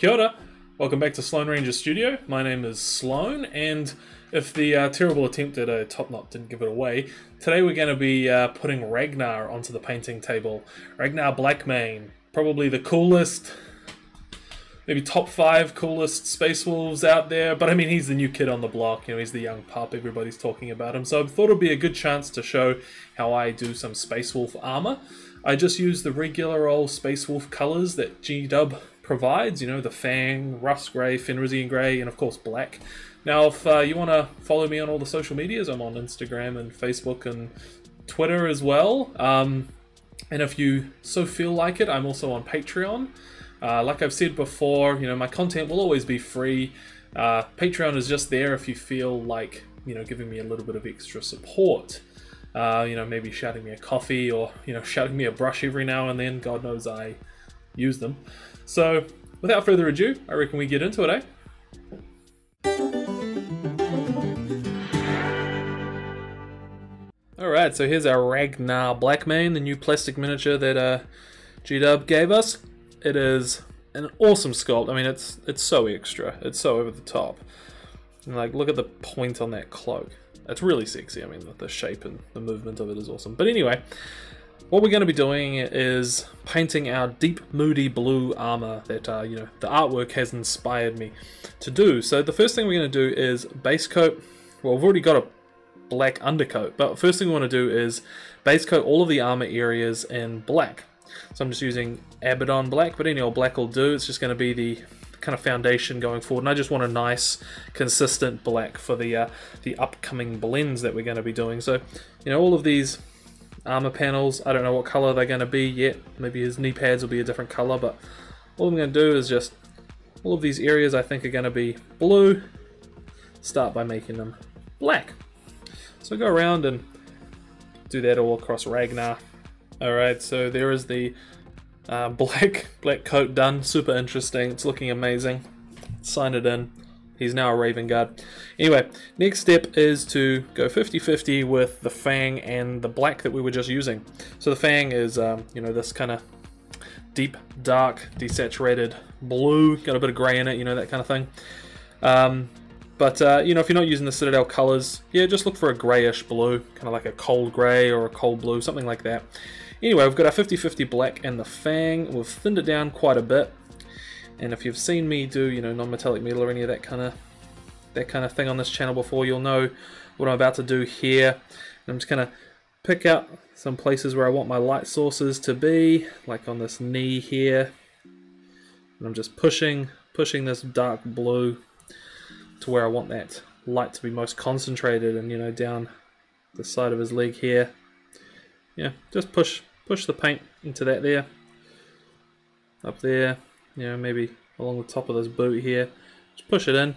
Kia ora. Welcome back to Sloane Ranger Studio. My name is Sloan, and if the uh, terrible attempt at a top knot didn't give it away, today we're going to be uh, putting Ragnar onto the painting table. Ragnar Blackmane, probably the coolest, maybe top five coolest Space Wolves out there, but I mean, he's the new kid on the block, you know, he's the young pup, everybody's talking about him, so I thought it'd be a good chance to show how I do some Space Wolf armor. I just use the regular old Space Wolf colors that G-Dub provides, you know, the Fang, Russ Grey, Fenrisian Grey, and of course Black. Now, if uh, you want to follow me on all the social medias, I'm on Instagram and Facebook and Twitter as well. Um, and if you so feel like it, I'm also on Patreon. Uh, like I've said before, you know, my content will always be free. Uh, Patreon is just there if you feel like, you know, giving me a little bit of extra support. Uh, you know, maybe shouting me a coffee or, you know, shouting me a brush every now and then. God knows I use them. So, without further ado, I reckon we get into it, eh? Alright, so here's our Ragnar Blackmane, the new plastic miniature that uh, G-Dub gave us. It is an awesome sculpt. I mean, it's it's so extra. It's so over the top. And like, look at the point on that cloak. It's really sexy. I mean, the, the shape and the movement of it is awesome. But anyway, what we're going to be doing is painting our deep, moody blue armor that, uh, you know, the artwork has inspired me to do. So the first thing we're going to do is base coat. Well, we've already got a black undercoat, but first thing we want to do is base coat all of the armor areas in black. So I'm just using Abaddon black, but any old black will do. It's just going to be the kind of foundation going forward, and I just want a nice, consistent black for the uh, the upcoming blends that we're going to be doing. So, you know, all of these armor panels, I don't know what color they're going to be yet. Maybe his knee pads will be a different color, but all I'm going to do is just all of these areas I think are going to be blue. Start by making them black. So go around and do that all across Ragnar. Alright, so there is the uh, black black coat done. Super interesting. It's looking amazing. Sign it in. He's now a Raven Guard. Anyway, next step is to go 50-50 with the Fang and the black that we were just using. So the Fang is, um, you know, this kind of deep, dark, desaturated blue. Got a bit of grey in it, you know, that kind of thing. Um, but, uh, you know, if you're not using the Citadel colors, yeah, just look for a grayish blue, kind of like a cold grey or a cold blue, something like that. Anyway, we've got our 50-50 black and the Fang. We've thinned it down quite a bit. And if you've seen me do, you know, non-metallic metal or any of that kind of that kind of thing on this channel before, you'll know what I'm about to do here. I'm just going to pick out some places where I want my light sources to be, like on this knee here. And I'm just pushing, pushing this dark blue to where I want that light to be most concentrated and, you know, down the side of his leg here. Yeah, just push, push the paint into that there. Up there, you know, maybe along the top of this boot here. Just push it in.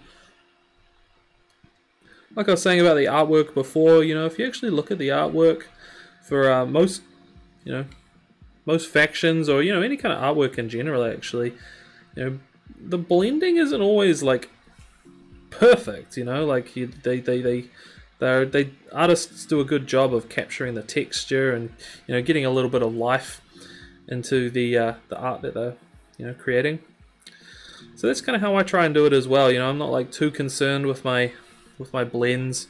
Like I was saying about the artwork before, you know, if you actually look at the artwork for uh, most, you know, most factions or, you know, any kind of artwork in general, actually, you know, the blending isn't always, like, perfect, you know, like, you, they, they, they, they they artists do a good job of capturing the texture and, you know, getting a little bit of life into the, uh, the art that they're you know, creating. So that's kind of how I try and do it as well. You know, I'm not like too concerned with my with my blends.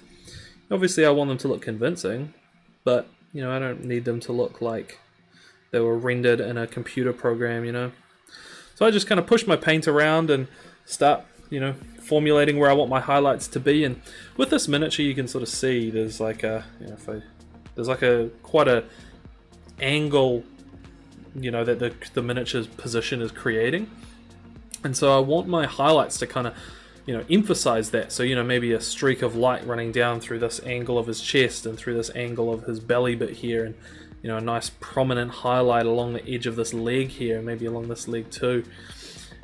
Obviously, I want them to look convincing, but you know, I don't need them to look like they were rendered in a computer program. You know, so I just kind of push my paint around and start, you know, formulating where I want my highlights to be. And with this miniature, you can sort of see there's like a, you know, if I, there's like a quite a angle you know that the, the miniature's position is creating. And so I want my highlights to kind of you know emphasize that. So you know maybe a streak of light running down through this angle of his chest and through this angle of his belly bit here and you know a nice prominent highlight along the edge of this leg here maybe along this leg too.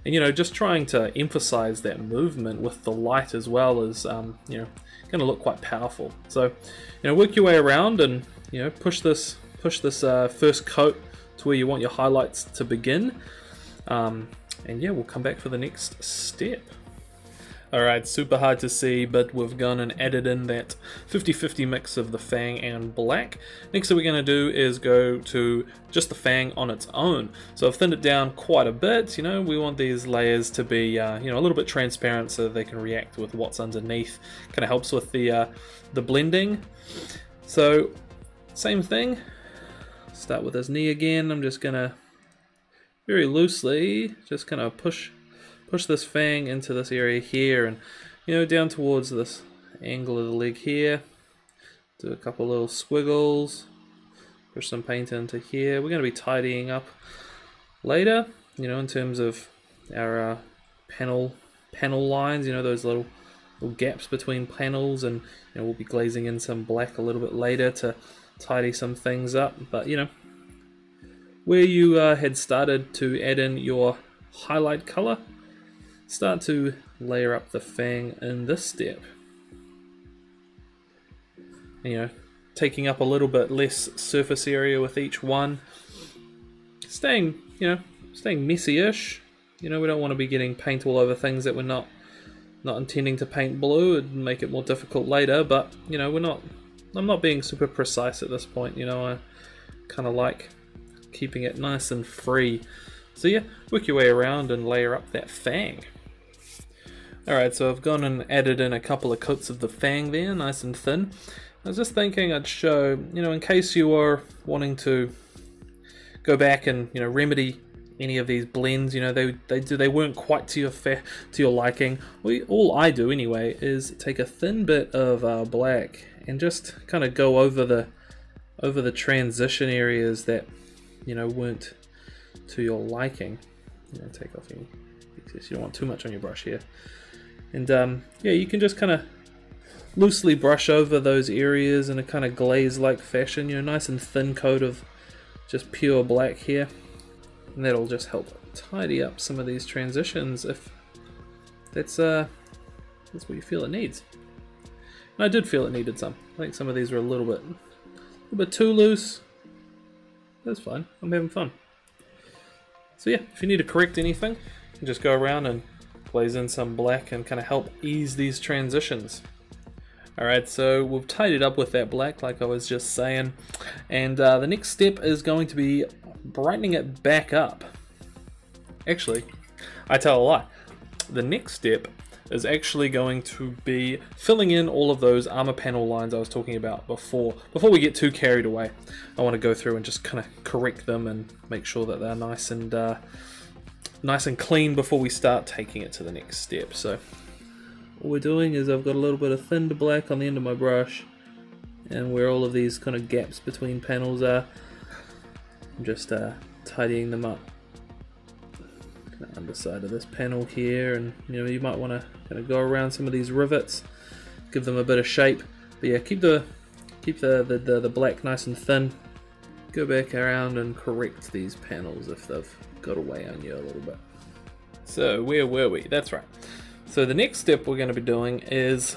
And you know just trying to emphasize that movement with the light as well as um, you know going to look quite powerful. So you know work your way around and you know push this push this uh, first coat to where you want your highlights to begin. Um, and yeah, we'll come back for the next step. Alright, super hard to see, but we've gone and added in that 50-50 mix of the Fang and Black. Next thing we're going to do is go to just the Fang on its own. So I've thinned it down quite a bit, you know, we want these layers to be, uh, you know, a little bit transparent so they can react with what's underneath. Kind of helps with the, uh, the blending. So, same thing. Start with this knee again, I'm just to very loosely just kind of push push this fang into this area here and you know down towards this angle of the leg here. Do a couple little squiggles push some paint into here. We're going to be tidying up later you know in terms of our uh, panel panel lines you know those little little gaps between panels and you know, we'll be glazing in some black a little bit later to tidy some things up but you know where you uh, had started to add in your highlight color start to layer up the fang in this step. You know, taking up a little bit less surface area with each one. Staying, you know, staying messy-ish. You know, we don't want to be getting paint all over things that we're not not intending to paint blue and make it more difficult later, but, you know, we're not... I'm not being super precise at this point, you know, I kind of like keeping it nice and free. So yeah, work your way around and layer up that fang. Alright, so I've gone and added in a couple of coats of the fang there, nice and thin. I was just thinking I'd show, you know, in case you are wanting to go back and, you know, remedy any of these blends, you know, they they do they weren't quite to your fa to your liking. We all I do anyway is take a thin bit of uh, black and just kind of go over the over the transition areas that you know weren't to your liking. You know, take off any you don't want too much on your brush here. And um, yeah, you can just kind of loosely brush over those areas in a kind of glaze-like fashion. You know, nice and thin coat of just pure black here. And that'll just help tidy up some of these transitions if that's uh that's what you feel it needs. And I did feel it needed some. I think some of these were a little bit a little bit too loose. That's fine. I'm having fun. So yeah, if you need to correct anything, just go around and Plays in some black and kind of help ease these transitions. Alright, so we've tidied up with that black like I was just saying. And uh, the next step is going to be brightening it back up. Actually, I tell a lie. The next step is actually going to be filling in all of those armor panel lines I was talking about before. Before we get too carried away, I want to go through and just kind of correct them and make sure that they're nice and uh, nice and clean before we start taking it to the next step. So what we're doing is I've got a little bit of thinned black on the end of my brush and where all of these kind of gaps between panels are, I'm just uh, tidying them up. Of underside of this panel here and you know you might want to kind of go around some of these rivets, give them a bit of shape. But yeah, keep the keep the, the, the, the black nice and thin. Go back around and correct these panels if they've got away on you a little bit. So where were we? That's right. So the next step we're going to be doing is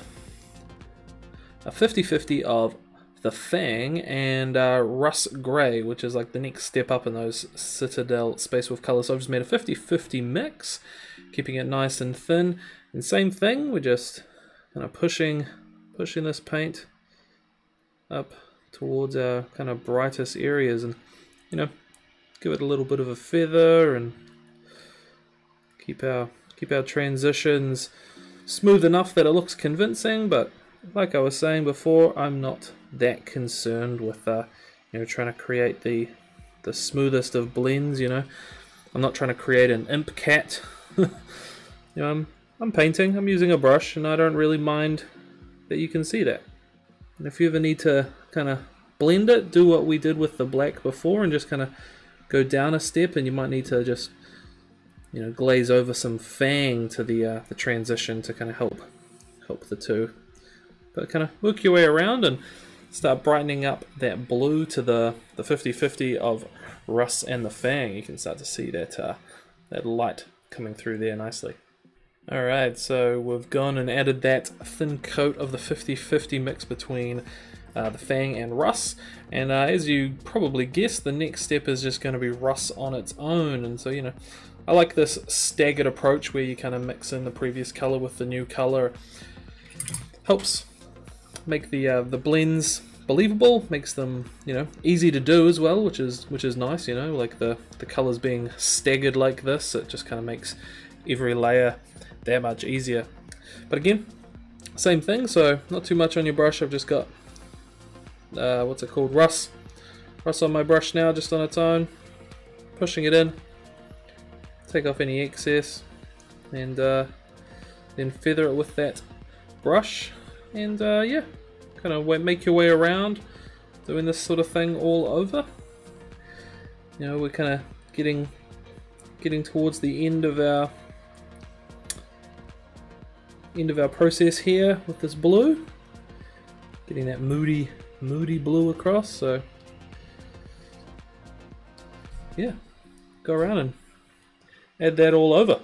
a 50-50 of the Fang and uh, Russ Grey, which is like the next step up in those Citadel Space Wolf colors. So I've just made a 50-50 mix, keeping it nice and thin. And same thing, we're just kind of pushing, pushing this paint up towards our kind of brightest areas and, you know, give it a little bit of a feather and keep our keep our transitions smooth enough that it looks convincing but like I was saying before I'm not that concerned with uh, you know trying to create the the smoothest of blends you know. I'm not trying to create an imp cat. You know I'm I'm painting I'm using a brush and I don't really mind that you can see that. And if you ever need to kind of blend it do what we did with the black before and just kind of go down a step and you might need to just you know glaze over some fang to the uh, the transition to kind of help help the two but kind of work your way around and start brightening up that blue to the the 50-50 of Russ and the fang you can start to see that uh, that light coming through there nicely alright so we've gone and added that thin coat of the 50-50 mix between uh, the Fang and Russ. And uh, as you probably guessed, the next step is just going to be Russ on its own. And so, you know, I like this staggered approach where you kind of mix in the previous color with the new color. Helps make the uh, the blends believable, makes them you know easy to do as well, which is which is nice. You know, like the the colors being staggered like this, it just kind of makes every layer that much easier. But again, same thing. So not too much on your brush. I've just got uh, what's it called, Russ. Russ on my brush now, just on its own, pushing it in take off any excess and uh, then feather it with that brush and uh, yeah kind of make your way around doing this sort of thing all over you know we're kind of getting getting towards the end of our end of our process here with this blue getting that moody moody blue across so yeah go around and add that all over.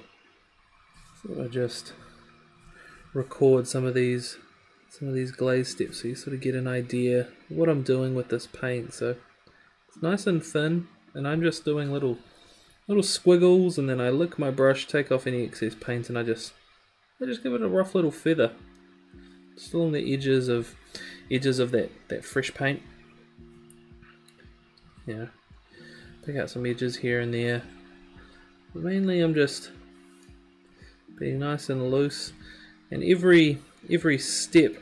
So I just record some of these some of these glaze steps so you sort of get an idea what I'm doing with this paint. So it's nice and thin and I'm just doing little little squiggles and then I lick my brush, take off any excess paint and I just I just give it a rough little feather. Just along the edges of edges of that, that fresh paint. Yeah. Pick out some edges here and there mainly I'm just being nice and loose and every every step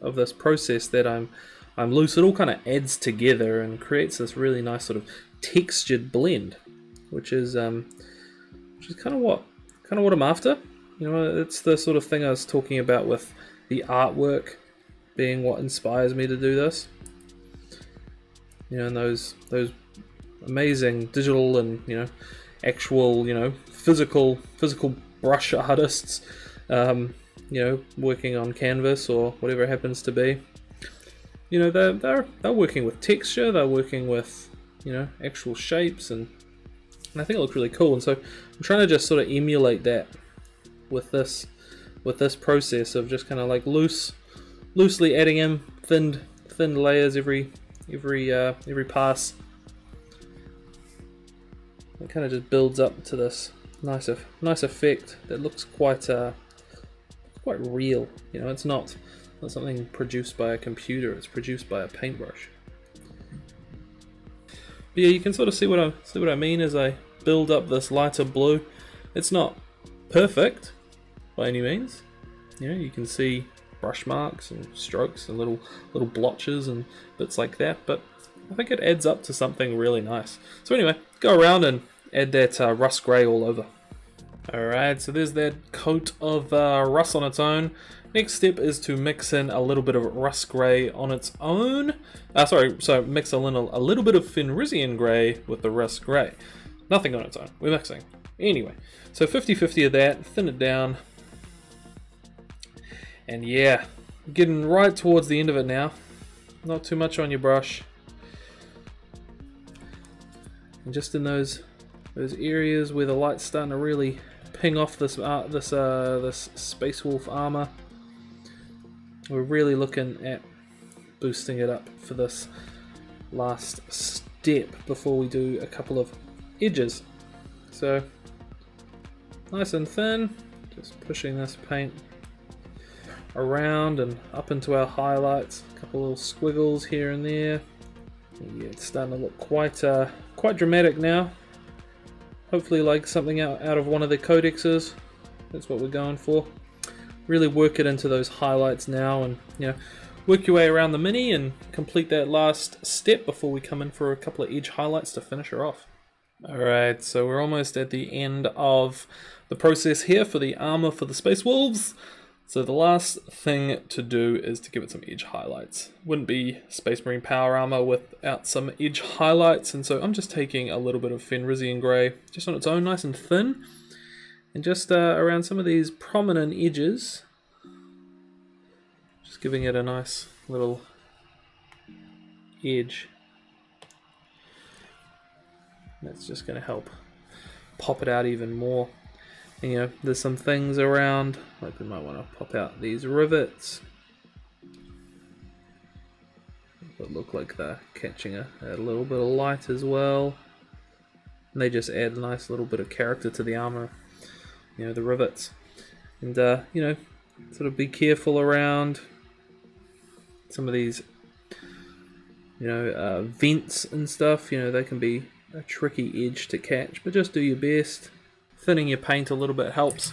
of this process that I'm I'm loose it all kind of adds together and creates this really nice sort of textured blend which is um, which is kind of what kind of what I'm after. You know it's the sort of thing I was talking about with the artwork being what inspires me to do this. You know and those those amazing digital and you know actual, you know, physical physical brush artists, um, you know, working on canvas or whatever it happens to be. You know, they're they're they're working with texture, they're working with, you know, actual shapes and and I think it looks really cool. And so I'm trying to just sort of emulate that with this with this process of just kind of like loose loosely adding in thinned thin layers every every uh, every pass it kind of just builds up to this nice, nice effect that looks quite, uh, quite real. You know, it's not, not something produced by a computer. It's produced by a paintbrush. But yeah, you can sort of see what I see what I mean as I build up this lighter blue. It's not perfect by any means. You know, you can see brush marks and strokes and little little blotches and bits like that, but I think it adds up to something really nice. So anyway, go around and add that uh, Russ Grey all over. Alright, so there's that coat of uh, Russ on its own. Next step is to mix in a little bit of Russ grey on its own. Uh, sorry, so mix a, a little bit of Fenrisian grey with the Russ grey. Nothing on its own, we're mixing. Anyway, so 50-50 of that, thin it down. And yeah, getting right towards the end of it now. Not too much on your brush. And just in those those areas where the light's starting to really ping off this uh, this uh, this Space Wolf armor. We're really looking at boosting it up for this last step before we do a couple of edges. So nice and thin, just pushing this paint around and up into our highlights. A couple little squiggles here and there. Yeah, it's starting to look quite uh, quite dramatic now. Hopefully like something out, out of one of the codexes. That's what we're going for. Really work it into those highlights now and you know work your way around the mini and complete that last step before we come in for a couple of edge highlights to finish her off. Alright, so we're almost at the end of the process here for the armor for the Space Wolves. So the last thing to do is to give it some edge highlights. Wouldn't be Space Marine Power Armor without some edge highlights, and so I'm just taking a little bit of Fenrisian Grey, just on its own, nice and thin, and just uh, around some of these prominent edges, just giving it a nice little edge. That's just going to help pop it out even more you know, there's some things around, like we might want to pop out these rivets. That look like they're catching a, a little bit of light as well. And they just add a nice little bit of character to the armor. You know, the rivets. And, uh, you know, sort of be careful around some of these, you know, uh, vents and stuff. You know, they can be a tricky edge to catch, but just do your best. Thinning your paint a little bit helps.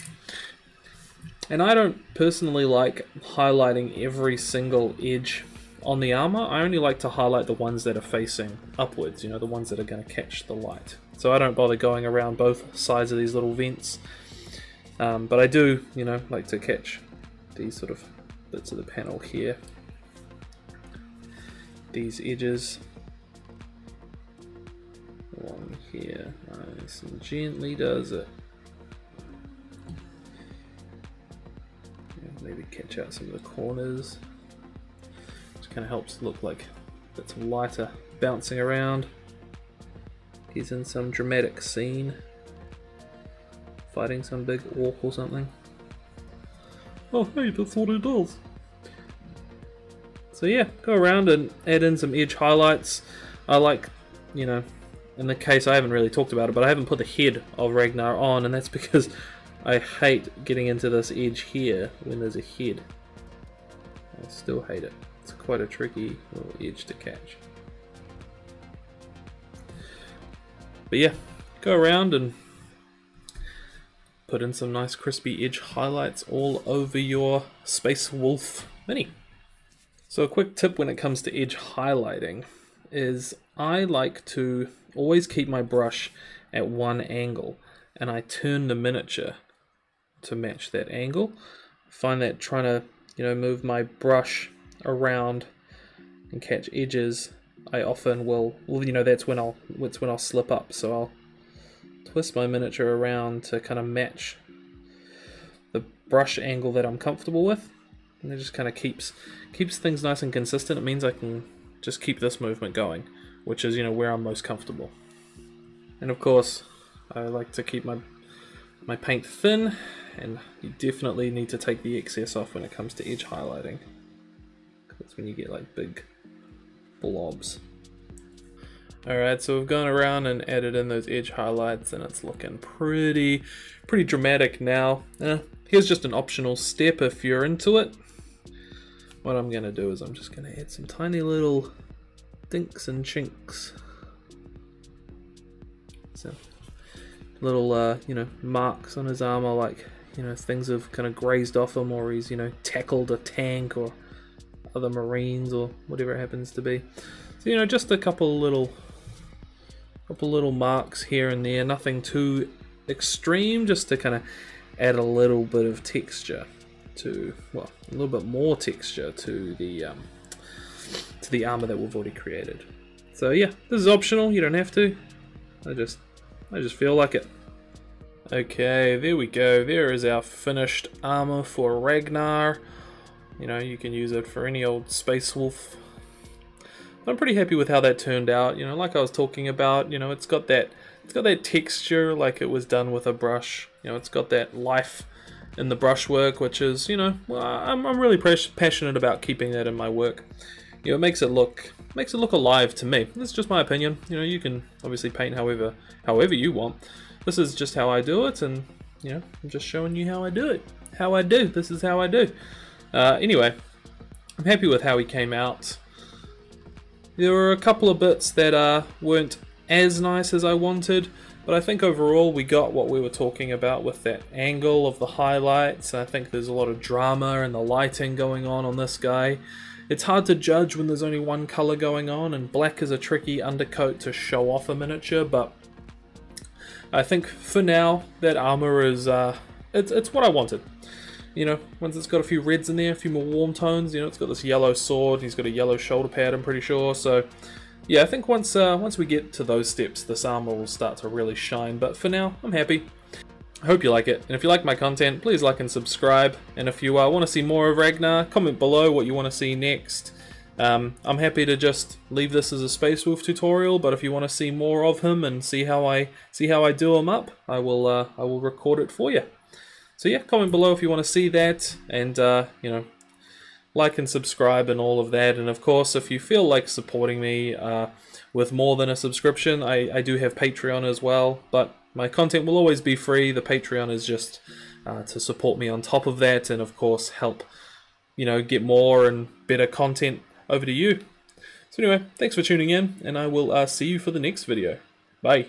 And I don't personally like highlighting every single edge on the armor. I only like to highlight the ones that are facing upwards, you know, the ones that are going to catch the light. So I don't bother going around both sides of these little vents. Um, but I do, you know, like to catch these sort of bits of the panel here. These edges along here, nice and gently does it. maybe catch out some of the corners. Just kind of helps look like bits of lighter bouncing around. He's in some dramatic scene. Fighting some big orc or something. Oh hey, that's what he does. So yeah, go around and add in some edge highlights. I like, you know, in the case I haven't really talked about it, but I haven't put the head of Ragnar on, and that's because I hate getting into this edge here when there's a head. I still hate it. It's quite a tricky little edge to catch. But yeah, go around and put in some nice crispy edge highlights all over your Space Wolf Mini. So a quick tip when it comes to edge highlighting is I like to always keep my brush at one angle and I turn the miniature to match that angle. find that trying to, you know, move my brush around and catch edges, I often will, well, you know, that's when I'll, that's when I'll slip up. So I'll twist my miniature around to kind of match the brush angle that I'm comfortable with. And it just kind of keeps, keeps things nice and consistent. It means I can just keep this movement going, which is, you know, where I'm most comfortable. And of course, I like to keep my my paint thin and you definitely need to take the excess off when it comes to edge highlighting. That's when you get like big blobs. Alright, so we've gone around and added in those edge highlights and it's looking pretty, pretty dramatic now. Eh, here's just an optional step if you're into it. What I'm going to do is I'm just going to add some tiny little dinks and chinks. So, little, uh, you know, marks on his armor like you know things have kind of grazed off him or he's you know tackled a tank or other marines or whatever it happens to be so you know just a couple little couple little marks here and there nothing too extreme just to kind of add a little bit of texture to well a little bit more texture to the um, to the armor that we've already created so yeah this is optional you don't have to I just I just feel like it Okay, there we go. There is our finished armor for Ragnar. You know, you can use it for any old Space Wolf. I'm pretty happy with how that turned out. You know, like I was talking about, you know, it's got that it's got that texture like it was done with a brush. You know, it's got that life in the brushwork, which is, you know, I'm, I'm really passionate about keeping that in my work. You know, it makes it look makes it look alive to me. That's just my opinion. You know, you can obviously paint however however you want. This is just how I do it, and you know, I'm just showing you how I do it. How I do. This is how I do. Uh, anyway, I'm happy with how he came out. There were a couple of bits that uh, weren't as nice as I wanted, but I think overall we got what we were talking about with that angle of the highlights. I think there's a lot of drama and the lighting going on on this guy. It's hard to judge when there's only one color going on, and black is a tricky undercoat to show off a miniature, but I think for now that armor is uh, it's it's what I wanted. You know, once it's got a few reds in there, a few more warm tones. You know, it's got this yellow sword. He's got a yellow shoulder pad. I'm pretty sure. So, yeah, I think once uh, once we get to those steps, this armor will start to really shine. But for now, I'm happy. I hope you like it, and if you like my content, please like and subscribe. And if you uh, want to see more of Ragnar, comment below what you want to see next. Um, I'm happy to just leave this as a Space Wolf tutorial, but if you want to see more of him and see how I see how I do him up, I will uh, I will record it for you. So yeah, comment below if you want to see that, and uh, you know, like and subscribe and all of that. And of course, if you feel like supporting me, uh, with more than a subscription. I, I do have Patreon as well, but my content will always be free. The Patreon is just uh, to support me on top of that, and of course help you know get more and better content over to you. So anyway, thanks for tuning in, and I will uh, see you for the next video. Bye.